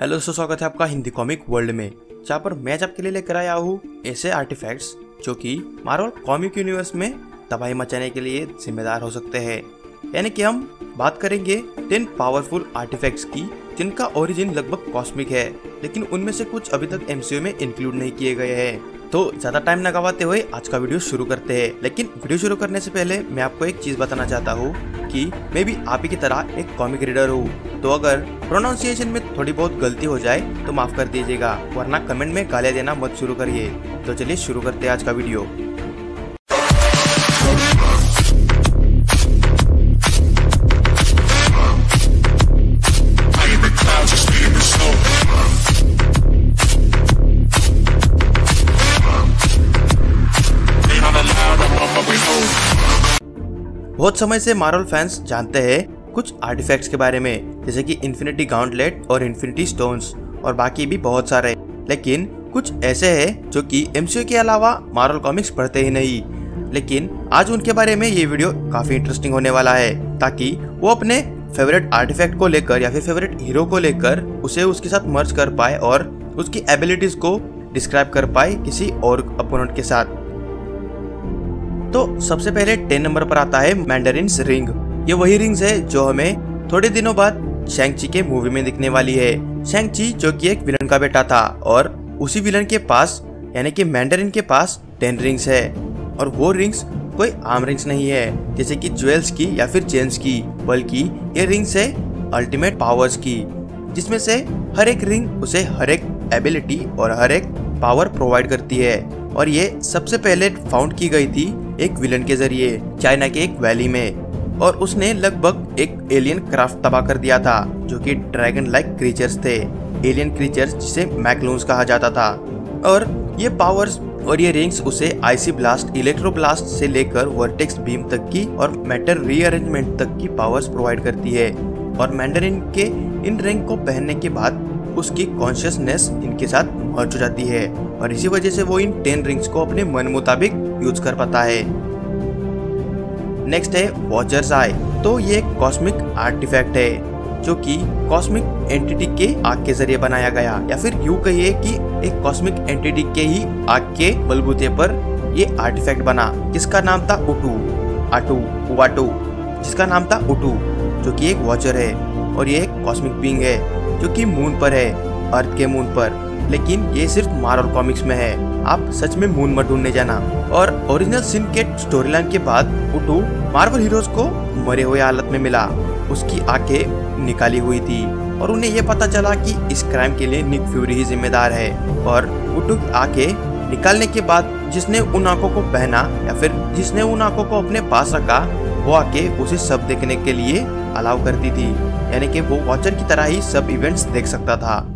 Hello दोस्तों स्वागत है आपका हिंदी कॉमिक वर्ल्ड में, जहाँ पर मैं आपके लिए लेकर आया हूँ ऐसे आर्टिफैक्ट्स जो कि मार्वल कॉमिक यूनिवर्स में तबाही मचाने के लिए जिम्मेदार हो सकते हैं। यानी कि हम बात करेंगे टेन पावरफुल आर्टिफैक्ट्स की, जिनका ओरिजिन लगभग कॉस्मिक है, लेकिन उनमें से कुछ अभी तक एमसीयू में इंक्लूड नहीं किए गए हैं। तो ज़्यादा टाइम न गवाते हुए आज का वीडियो शुरू करते हैं। लेकिन वीडियो शुरू करने से पहले मैं आपको एक चीज़ बताना चाहता हूँ कि मैं भी आप ही की तरह एक कॉमिक रीडर हूँ। तो अगर प्रोनाउंसिएशन में थोड़ी बहुत गलती हो जाए तो माफ़ कर दीजिएगा, वरना कमेंट में गालियाँ देना मत शुरू करिए। तो चलिए शुरू करते हैं आज का वीडियो। बहुत समय से मार्वल फैंस जानते हैं कुछ आर्टिफैक्ट्स के बारे में, जैसे कि इन्फिनिटी गाउंटलेट और इन्फिनिटी स्टोन्स और बाकी भी बहुत सारे। लेकिन कुछ ऐसे हैं जो कि एमसीयू के अलावा मार्वल कॉमिक्स पढ़ते ही नहीं। लेकिन आज उनके बारे में ये वीडियो काफ़ी इंटरेस्टिंग होने वाला है, ताकि वो अपने फेवरेट आर्टिफैक्ट को लेकर या फिर फेवरेट हीरो को लेकर उसे उसके साथ मर्ज कर पाए और उसकी एबिलिटीज को डिस्क्राइब कर पाए किसी और अपोनेंट के साथ। तो सबसे पहले टेन नंबर पर आता है मैंडरिन रिंग ये वही रिंग्स है जो हमें थोड़े दिनों बाद शेंगची के मूवी में दिखने वाली है। शेंगची जो कि एक विलन का बेटा था और उसी विलन के पास, यानी कि मैंडरिन के पास टेन रिंग्स है। और वो रिंग्स कोई आम रिंग्स नहीं है, जैसे कि ज्वेल्स की या फिर चेन्स की, बल्कि ये रिंग्स है अल्टीमेट पावर्स की, जिसमें से हर एक रिंग उसे हर एक एबिलिटी और हर एक पावर प्रोवाइड करती है। और ये सबसे पहले फाउंड की गई थी एक विलन के ज़रिए चाइना के एक वैली में। और उसने लगभग एक एलियन क्राफ्ट तबाह कर दिया था, जो कि ड्रैगन लाइक क्रीचर्स थे। एलियन क्रीचर्स जिसे मैकलून्स कहा जाता था। और ये पावर्स और ये रिंग्स उसे आईसी ब्लास्ट इलेक्ट्रो ब्लास्ट से लेकर वर्टेक्स बीम तक की और मैटर रीअरेंजमेंट तक की पावर्स प्रोवाइड करती है। और मैंडरिन के इन रिंग को पहनने के बाद उसकी कॉन्शियसनेस इनके साथ मर्ज हो जाती है। और इसी वजह से वो इन टेन रिंग्स को अपने मन मुताबिक यूज़ कर पाता है। नेक्स्ट है वॉचर्स आई तो ये कॉस्मिक आर्टिफैक्ट है, जो कि कॉस्मिक एंटिटी के आग के ज़रिए बनाया गया। या फिर यूँ कहिए कि एक कॉस्मिक एंटिटी के ही आग के बलबूते पर ये आर्टिफैक्ट बना। जिसका नाम था? उटू आटू वाटू जिसका नाम था उटू जो कि एक वॉचर है, और ये एक कॉस्मिक बींग है, जो कि मून पर है अर्थ के मून पर। लेकिन ये सिर्फ़ मार्वल कॉमिक्स में है। आप सच में मून मत ढूँढने जाना। और ओरिजिनल सिन के स्टोरी लाइन के बाद उटू मार्वल हीरोज को मरे हुए हालत में मिला। उसकी आँखें निकाली हुई थी और उन्हें यह पता चला कि इस क्राइम के लिए निक फ्यूरी ही जिम्मेदार है। और उटू की आँखें निकालने के बाद जिसने उन आँखों को पहना या फिर जिसने उन आँखों को अपने पास रखा, वो आके उसे सब देखने के लिए अलाउ करती थी। यानी कि वो वॉचर की तरह ही सब इवेंट्स देख सकता था।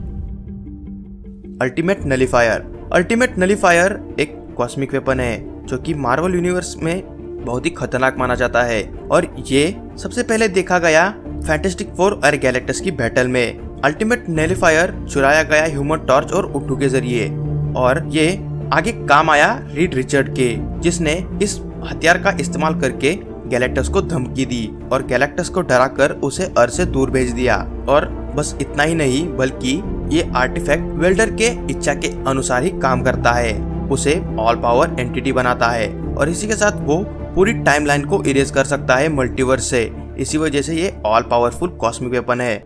Ultimate nullifier. अल्टीमेट नलीफायर एक कॉस्मिक वेपन है, जो कि मार्वल यूनिवर्स में बहुत ही खतरनाक माना जाता है। और ये सबसे पहले देखा गया फैंटेस्टिक फोर और गैलेक्टस की बैटल में। अल्टीमेट नेलीफायर चुराया गया ह्यूमन टॉर्च और उठू के ज़रिए। और ये आगे काम आया रीड रिचर्ड के, जिसने इस हथियार का इस्तेमाल करके गैलेक्टस को धमकी दी और गैलेक्टस को डराकर उसे अर्थ से दूर भेज दिया। और बस इतना ही नहीं, बल्कि ये आर्टिफैक्ट वेल्डर के इच्छा के अनुसार ही काम करता है। उसे ऑल पावर एंटिटी बनाता है और इसी के साथ वो पूरी टाइमलाइन को इरेज कर सकता है मल्टीवर्स से। इसी वजह से ये ऑल पावरफुल कॉस्मिक वेपन है।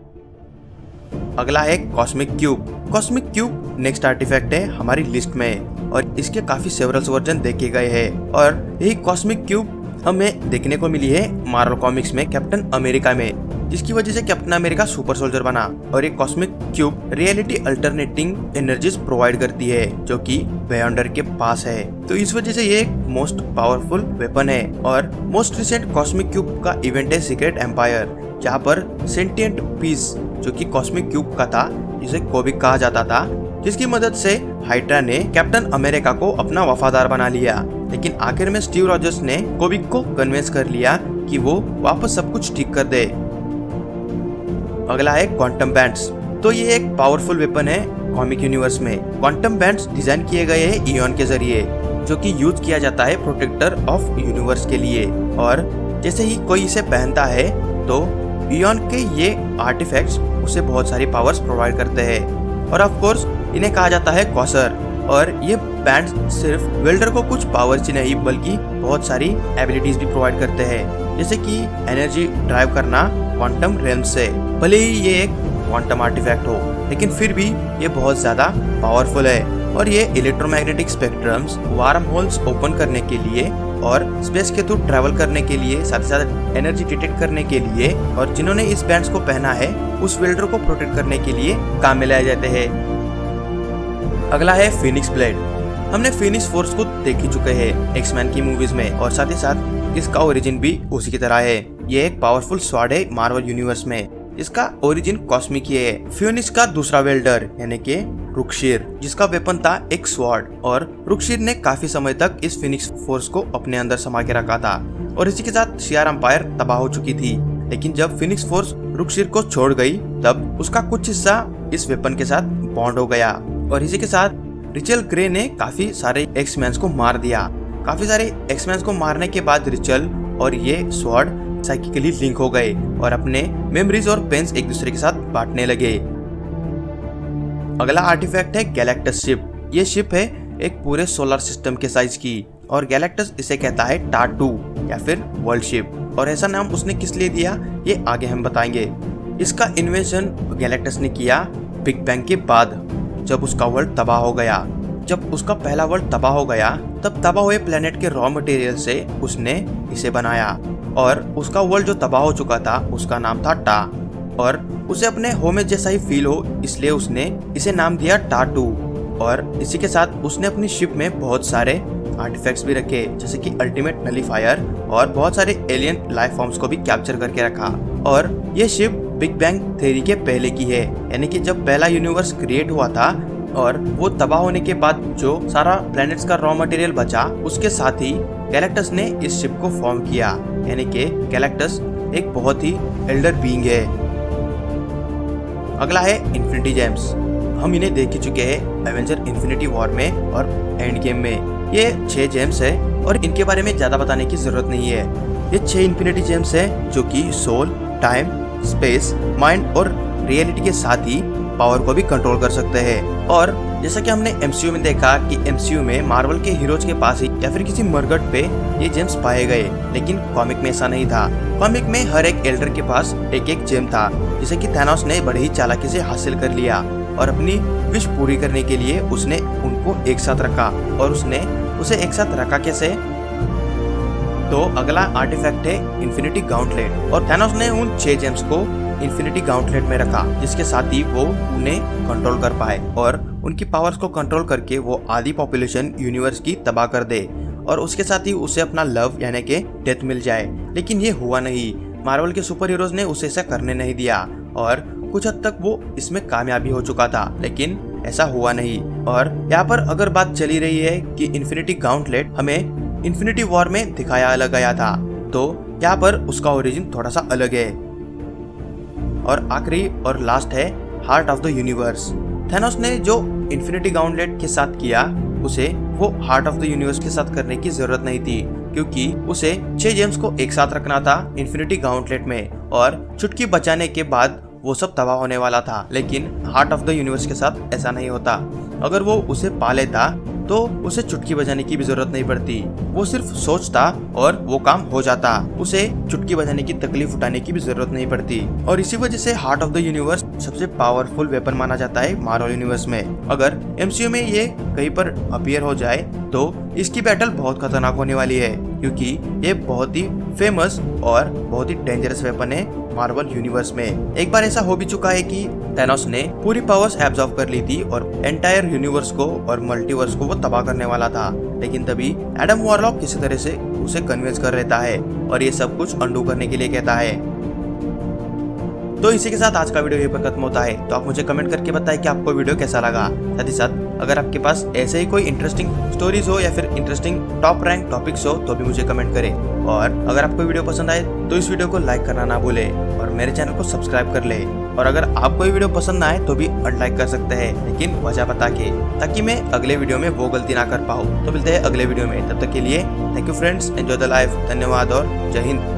अगला है cosmic cube cosmic cube next artifact है हमारी लिस्ट में और इसके काफ़ी सेवरल वर्जन देखे गए हैं और यही कॉस्मिक क्यूब हमें देखने को मिली है मार्वल कॉमिक्स में कैप्टन अमेरिका में। जिसकी वजह से कैप्टन अमेरिका सुपर सोल्जर बना और एक cosmic cube reality alternating energies provide करती है, जो कि बेयंडर के पास है। तो इस वजह से ये एक मोस्ट पावरफुल वेपन है और मोस्ट रिसेंट कॉस्मिक क्यूब का इवेंट है सीक्रेट एम्पायर, जहाँ पर सेंटियंट पीस, जो कि कॉस्मिक क्यूब का था, जिसे कोबिक कहा जाता था, जिसकी मदद से हाइड्रा ने कैप्टन अमेरिका को अपना वफादार बना लिया। लेकिन आखिर में स्टीव रॉजर्स ने कोबिक को कन्विंस कर लिया कि वो वापस सब कुछ ठीक कर दे। अगला है क्वांटम बैंड्स तो ये एक पावरफुल वेपन है कॉमिक यूनिवर्स में। क्वांटम बैंड्स डिज़ाइन किए गए हैं इयन के ज़रिए, जो कि यूज़ किया जाता है प्रोटेक्टर ऑफ़ यूनिवर्स के लिए। और जैसे ही कोई इसे पहनता है तो इयन के ये आर्टिफैक्ट्स उसे बहुत सारी पावर्स प्रोवाइड करते हैं। और ऑफ़ कोर्स इन्हें कहा जाता है कॉसर और ये बैंड सिर्फ़ वेल्डर को कुछ पावर्स ही नहीं, बल्कि बहुत सारी एबिलिटीज भी प्रोवाइड करते हैं। जैसे कि एनर्जी ड्राइव करना क्वांटम रेम से। भले ही ये एक क्वांटम आर्टिफैक्ट हो, लेकिन फिर भी ये बहुत ज़्यादा पावरफुल है। और ये electromagnetic spectrums warm holes open करने के लिए और स्पेस के थ्रू ट्रैवल करने के लिए, साथ साथ एनर्जी डिटेक्ट करने के लिए और जिन्होंने इस बैंड्स को पहना है, उस वेल्डर को प्रोटेक्ट करने के लिए काम में लाए जाते हैं। अगला है फिनिक्स ब्लेड हमने फिनिक्स फोर्स को देख ही चुके हैं एक्समैन की मूवीज़ में, और साथ ही साथ इसका ओरिजिन भी उसी की तरह है। ये एक पावरफुल स्वाड है मार्वल यूनिवर्स में। इसका ओरिजिन कॉस्मिक ही है। फिनिक्स का दूसरा वेल्डर यानी के रुक्शीर जिसका वेपन था एक स्वॉर्ड और रुक्शीर ने काफ़ी समय तक इस फिनिक्स फोर्स को अपने अंदर समा के रखा था, और इसी के साथ शियार अंपायर तबाह हो चुकी थी। लेकिन जब फिनिक्स फोर्स रुक्शीर को छोड़ गई, तब उसका कुछ हिस्सा इस वेपन के साथ बॉन्ड हो गया, और इसी के साथ रिचल ग्रे ने काफ़ी सारे एक्समैन को मार दिया। काफ़ी सारे एक्समैन को मारने के बाद रिचल और ये स्वॉर्ड साइकिकली लिंक हो गए और अपने मेमोरीज और पेन्स एक दूसरे के साथ बांटने लगे। अगला आर्टिफैक्ट है गैलेक्टस शिप ये शिप है एक पूरे सोलर सिस्टम के साइज़ की और गैलेक्टस इसे कहता है टाटू या फिर वर्ल्ड शिप और ऐसा नाम उसने किस लिए दिया, ये आगे हम बताएँगे। इसका इन्वेंशन गैलेक्टस ने किया बिग बैंग के बाद। जब उसका वर्ल्ड तबाह हो गया। जब उसका पहला वर्ल्ड तबाह हो गया, तब तबाह हुए प्लेनेट के रॉ मटेरियल से उसने इसे बनाया। और उसका वर्ल्ड जो तबाह हो चुका था, उसका नाम था टा। और उसे अपने होम जैसा ही फील हो, इसलिए उसने इसे नाम दिया टाटू। और इसी के साथ उसने अपनी शिप में बहुत सारे आर्टिफैक्ट्स भी रखे, जैसे कि अल्टीमेट नलीफायर और बहुत सारे एलियन लाइफ फॉर्म्स को भी कैप्चर करके रखा। और ये शिप बिग बैंग थ्योरी के पहले की है, यानी कि जब पहला यूनिवर्स क्रिएट हुआ था और वो तबाह होने के बाद जो सारा प्लैनेट्स का रॉ मटेरियल बचा, उसके साथ ही गैलेक्टस ने इस शिप को फॉर्म किया, यानी कि गैलेक्टस एक बहुत ही एल्डर बीइंग है। अगला है इन्फिनिटी जेम्स हम इन्हें देख चुके हैं एवेंजर इन्फिनिटी वॉर में और एंड गेम में। ये छह जेम्स है और इनके बारे में ज़्यादा बताने की ज़रूरत नहीं है। ये छह इन्फिनिटी जेम्स है जो कि सोल टाइम स्पेस माइंड और रियलिटी के साथ ही पावर को भी कंट्रोल कर सकते हैं। और जैसा कि हमने एमसीयू में देखा कि एमसीयू में मार्वल के हीरोज के पास ही या फिर किसी मरगट पे ये जेम्स पाए गए, लेकिन कॉमिक में ऐसा नहीं था। कॉमिक में हर एक एल्डर के पास एक एक जेम था, जिसे कि थैनोस ने बड़े ही चालाकी से हासिल कर लिया और अपनी विश पूरी करने के लिए उसने उनको एक साथ रखा और उसने उसे एक साथ रखा कैसे? तो अगला आर्टिफैक्ट है इन्फिनिटी गाउंटलेट और थैनोस ने उन छह जेम्स को इन्फिनिटी गाउंटलेट में रखा, जिसके साथ ही वो उन्हें कंट्रोल कर पाए और उनकी पावर्स को कंट्रोल करके वो आधी पॉपुलेशन यूनिवर्स की तबाह कर दे और उसके साथ ही उसे अपना लव यानी के डेथ मिल जाए। लेकिन ये हुआ नहीं। मार्वल के सुपर हीरोज ने उसे ऐसा करने नहीं दिया और कुछ हद तक वो इसमें कामयाबी हो चुका था, लेकिन ऐसा हुआ नहीं। और यहाँ पर अगर बात चली रही है कि इन्फिनिटी गाउंटलेट हमें इन्फिनिटी वॉर में दिखाया अलग गया था। तो यहाँ पर उसका ओरिजिन थोड़ा सा अलग है। और आखिरी और लास्ट है heart of the universe Thanos ने जो इन्फिनिटी गाउंटलेट के साथ किया, उसे वो हार्ट ऑफ़ द यूनिवर्स के साथ करने की ज़रूरत नहीं थी, क्योंकि उसे छह जेम्स को एक साथ रखना था इन्फिनिटी गाउंटलेट में, और चुटकी बचाने के बाद वो सब तबाह होने वाला था। लेकिन हार्ट ऑफ़ द यूनिवर्स के साथ ऐसा नहीं होता। अगर वो उसे पा लेता तो उसे चुटकी बजाने की भी ज़रूरत नहीं पड़ती। वो सिर्फ़ सोचता और वो काम हो जाता। उसे चुटकी बजाने की तकलीफ़ उठाने की भी ज़रूरत नहीं पड़ती। और इसी वजह से हार्ट ऑफ़ द यूनिवर्स सबसे पावरफुल वेपन माना जाता है मार्वल यूनिवर्स में। अगर एमसीयू में ये कहीं पर अपियर हो जाए तो इसकी बैटल बहुत खतरनाक होने वाली है, क्योंकि ये बहुत ही फ़ेमस और बहुत ही डेंजरस वेपन है मार्वल यूनिवर्स में। एक बार ऐसा हो भी चुका है कि थैनोस ने पूरी पावर्स एब्जॉर्ब कर ली थी और एंटायर यूनिवर्स को और मल्टीवर्स को वो तबाह करने वाला था। लेकिन तभी एडम वॉरलॉक किसी तरह से उसे कन्विंस कर लेता है और ये सब कुछ अंडू करने के लिए कहता है। तो इसी के साथ आज का वीडियो यहीं पर खत्म होता है। तो आप मुझे कमेंट करके बताएँ कि आपको वीडियो कैसा लगा। साथ ही साथ, अगर आपके पास ऐसे ही कोई इंटरेस्टिंग स्टोरीज हो या फिर इंटरेस्टिंग टॉप रैंक टॉपिक्स हो तो भी मुझे कमेंट करें। और अगर आपको वीडियो पसंद आए तो इस वीडियो को लाइक करना ना भूले और मेरे चैनल को सब्सक्राइब कर ले। और अगर आपको ये वीडियो पसंद ना आए तो भी अनलाइक कर सकते हैं। लेकिन वजह बता के, ताकि मैं अगले वीडियो में वो गलती ना कर पाऊँ। तो मिलते हैं अगले वीडियो में। तब तक के लिए thank you friends enjoy the life धन्यवाद और जय हिंद।